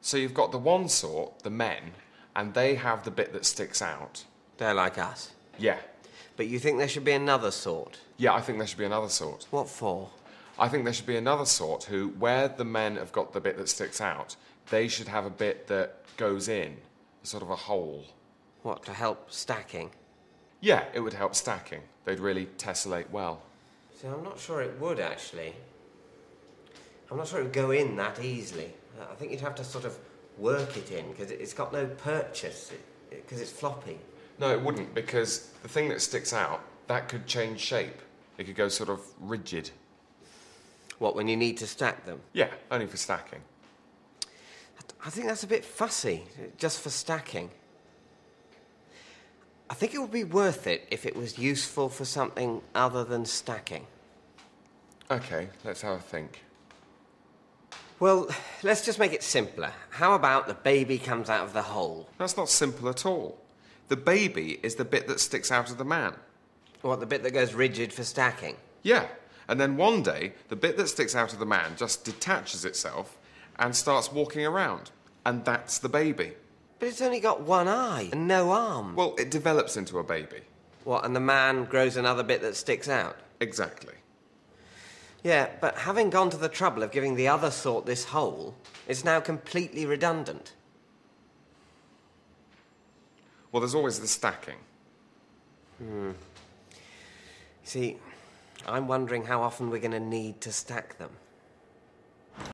So you've got the one sort, the men, and they have the bit that sticks out. They're like us. Yeah. But you think there should be another sort? Yeah, I think there should be another sort. What for? I think there should be another sort who, where the men have got the bit that sticks out, they should have a bit that goes in, sort of a hole. What, to help stacking? Yeah, it would help stacking. They'd really tessellate well. See, I'm not sure it would, actually. I'm not sure it would go in that easily. I think you'd have to sort of work it in, because it's got no purchase, because it's floppy. No, it wouldn't, because the thing that sticks out, that could change shape. It could go sort of rigid. What, when you need to stack them? Yeah, only for stacking. I think that's a bit fussy, just for stacking. I think it would be worth it if it was useful for something other than stacking. Okay, let's have a think. Well, let's just make it simpler. How about the baby comes out of the hole? That's not simple at all. The baby is the bit that sticks out of the man. What, the bit that goes rigid for stacking? Yeah, and then one day, the bit that sticks out of the man just detaches itself and starts walking around. And that's the baby. But it's only got one eye and no arm. Well, it develops into a baby. What, and the man grows another bit that sticks out? Exactly. Yeah, but having gone to the trouble of giving the other sort this hole, it's now completely redundant. Well, there's always the stacking. Hmm. See, I'm wondering how often we're going to need to stack them.